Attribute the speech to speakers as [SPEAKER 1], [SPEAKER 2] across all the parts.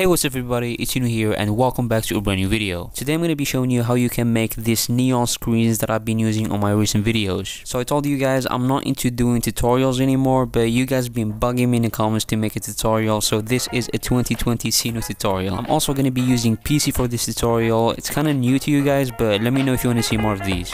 [SPEAKER 1] Hey what's up everybody, it's Cinou here and welcome back to a brand new video. Today I'm going to be showing you how you can make these neon screens that I've been using on my recent videos. So I told you guys I'm not into doing tutorials anymore but you guys been bugging me in the comments to make a tutorial so this is a 2020 Cinou tutorial. I'm also going to be using PC for this tutorial. It's kind of new to you guys but let me know if you want to see more of these.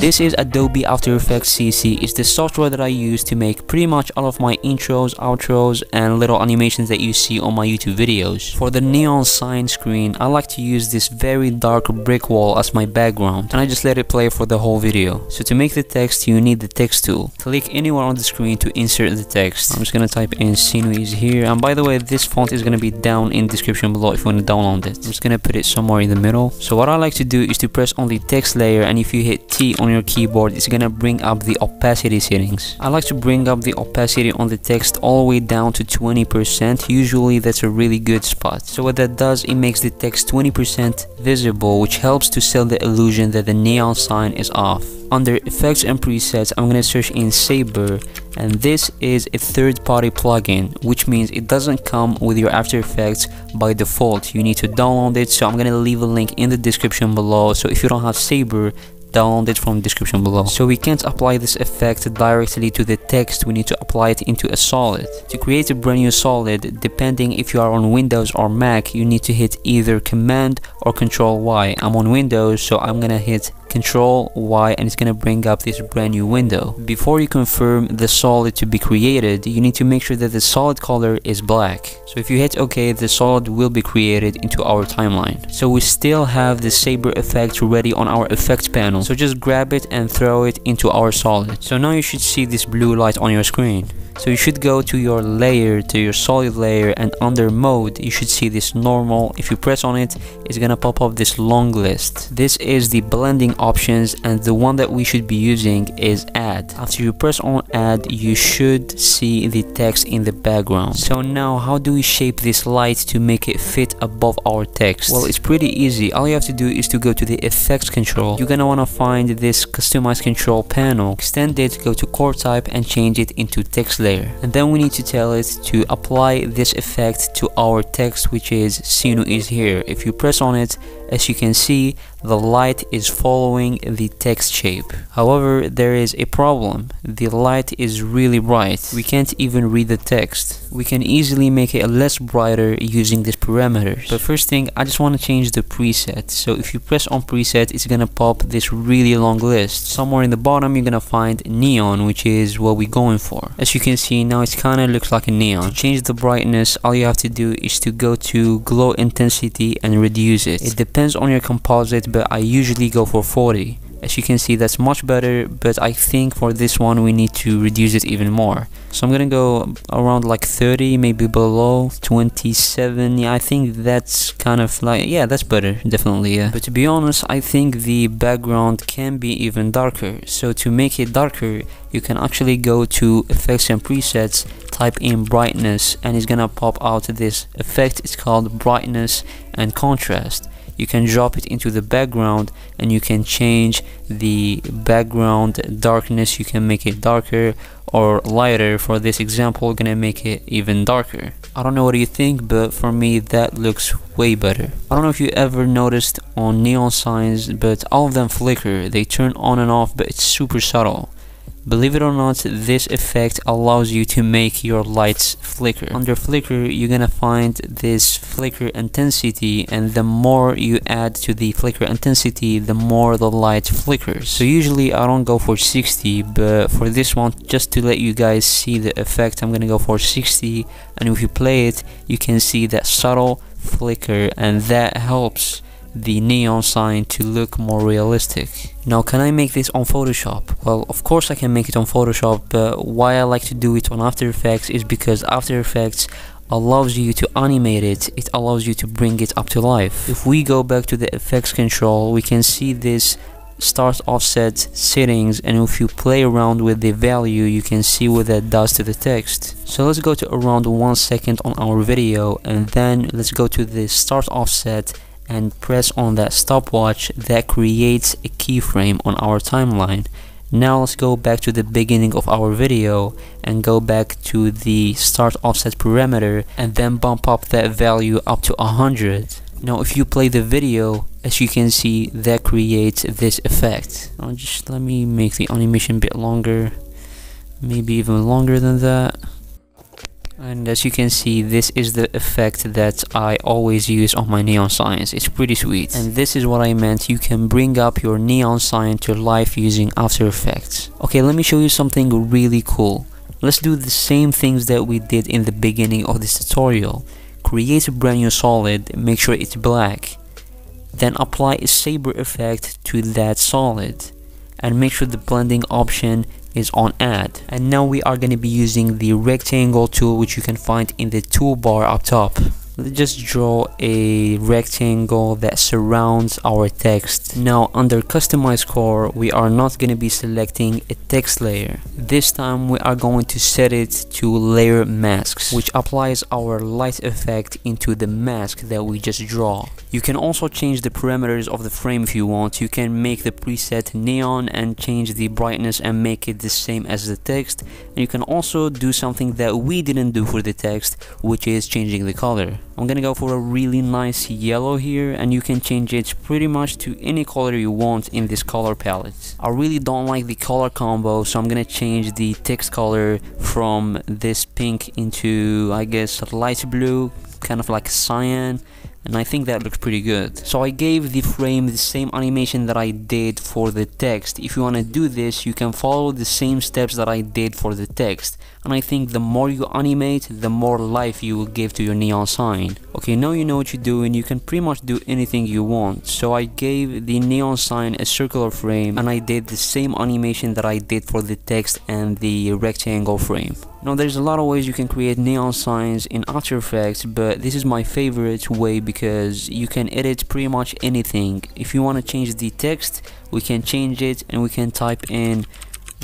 [SPEAKER 1] This is Adobe After Effects CC. It's the software that I use to make pretty much all of my intros, outros, and little animations that you see on my YouTube videos. For the neon sign screen, I like to use this very dark brick wall as my background, and I just let it play for the whole video. So to make the text, you need the text tool. Click anywhere on the screen to insert the text. I'm just gonna type in Cinou is here, and by the way, this font is gonna be down in description below if you want to download it. I'm just gonna put it somewhere in the middle. So what I like to do is to press on the text layer, and if you hit T on your keyboard it's gonna bring up the opacity settings. I like to bring up the opacity on the text all the way down to 20% usually that's a really good spot. So what that does it makes the text 20% visible which helps to sell the illusion that the neon sign is off. Under effects and presets I'm gonna search in Saber and this is a third-party plugin which means it doesn't come with your After Effects by default. You need to download it so I'm gonna leave a link in the description below. So if you don't have Saber download it from the description below. So we can't apply this effect directly to the text, we need to apply it into a solid. To create a brand new solid, depending if you are on Windows or Mac, you need to hit either Command or Control Y. I'm on Windows, so I'm gonna hit Control Y and it's gonna bring up this brand new window. Before you confirm the solid to be created, you need to make sure that the solid color is black. So if you hit OK, the solid will be created into our timeline. So we still have the saber effect ready on our effects panel. So just grab it and throw it into our solid. So now you should see this blue light on your screen. So you should go to your layer, to your solid layer and under mode you should see this normal. If you press on it, it's gonna pop up this long list. This is the blending options and the one that we should be using is add. After you press on add, you should see the text in the background. So now how do we shape this light to make it fit above our text? Well, it's pretty easy. All you have to do is to go to the effects control. You're gonna wanna find this customize control panel, extend it, go to core type and change it into text layer layer and then we need to tell it to apply this effect to our text which is Cinou is here if you press on it as you can see the light is following the text shape. However, there is a problem. The light is really bright. We can't even read the text. We can easily make it less brighter using these parameters. But first thing, I just want to change the preset. So if you press on preset, it's gonna pop this really long list. Somewhere in the bottom, you're gonna find neon, which is what we're going for. As you can see, now it kinda looks like a neon. To change the brightness, all you have to do is to go to glow intensity and reduce it. It depends on your composite but I usually go for 40 as you can see that's much better but I think for this one we need to reduce it even more. So I'm gonna go around like 30 maybe below 27 yeah I think that's kind of like yeah that's better definitely yeah. But to be honest I think the background can be even darker. So to make it darker you can actually go to effects and presets type in brightness and it's gonna pop out this effect. It's called brightness and contrast you can drop it into the background and you can change the background darkness. You can make it darker or lighter. For this example we're gonna make it even darker. I don't know what you think but for me that looks way better. I don't know if you ever noticed on neon signs but all of them flicker. They turn on and off but it's super subtle Believe it or not, this effect allows you to make your lights flicker. Under flicker, you're gonna find this flicker intensity and the more you add to the flicker intensity, the more the light flickers. So usually I don't go for 60, but for this one, just to let you guys see the effect, I'm gonna go for 60 and if you play it, you can see that subtle flicker and that helps the neon sign to look more realistic. Now can I make this on Photoshop? Well of course I can make it on Photoshop but why I like to do it on After Effects is because After Effects allows you to animate it, it allows you to bring it up to life. If we go back to the effects control we can see this start offset settings and if you play around with the value you can see what that does to the text so let's go to around one second on our video and then let's go to the start offset and press on that stopwatch that creates a keyframe on our timeline Now let's go back to the beginning of our video and go back to the start offset parameter and then bump up that value up to 100. Now if you play the video, as you can see, that creates this effect. Now just let me make the animation a bit longer, maybe even longer than that and as you can see this is the effect that I always use on my neon signs. It's pretty sweet. And this is what I meant. You can bring up your neon sign to life using After Effects. Okay let me show you something really cool. Let's do the same things that we did in the beginning of this tutorial. Create a brand new solid. Make sure it's black. Then apply a saber effect to that solid. And make sure the blending option is on add. And now we are going to be using the rectangle tool which you can find in the toolbar up top let's just draw a rectangle that surrounds our text now under customize core we are not going to be selecting a text layer this time we are going to set it to layer masks which applies our light effect into the mask that we just draw you can also change the parameters of the frame if you want. You can make the preset neon and change the brightness and make it the same as the text. And you can also do something that we didn't do for the text, which is changing the color. I'm gonna go for a really nice yellow here and you can change it pretty much to any color you want in this color palette. I really don't like the color combo so I'm gonna change the text color from this pink into I guess a light blue kind of like cyan and I think that looks pretty good. So I gave the frame the same animation that I did for the text. If you want to do this, you can follow the same steps that I did for the text. And I think the more you animate, the more life you will give to your neon sign. Okay, now you know what you're doing, you can pretty much do anything you want. So I gave the neon sign a circular frame and I did the same animation that I did for the text and the rectangle frame. Now there's a lot of ways you can create neon signs in After Effects, but this is my favorite way because you can edit pretty much anything. If you want to change the text, we can change it and we can type in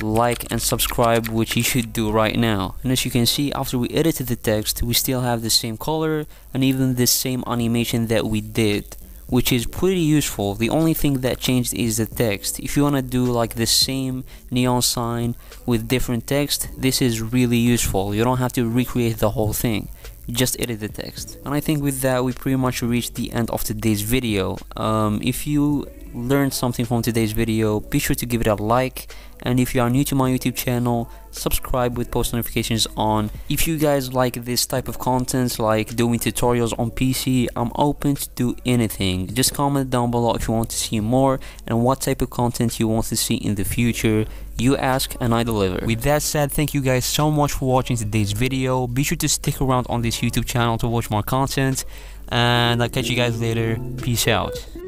[SPEAKER 1] like and subscribe which you should do right now and as you can see after we edited the text we still have the same color and even the same animation that we did which is pretty useful. The only thing that changed is the text. If you want to do like the same neon sign with different text, this is really useful. You don't have to recreate the whole thing. Just edit the text. And I think with that we pretty much reached the end of today's video. Um, if you learned something from today's video, be sure to give it a like and if you are new to my youtube channel subscribe with post notifications on. If you guys like this type of content like doing tutorials on pc i'm open to do anything. Just comment down below if you want to see more and what type of content you want to see in the future. You ask and i deliver. With that said thank you guys so much for watching today's video. Be sure to stick around on this youtube channel to watch more content and i'll catch you guys later. Peace out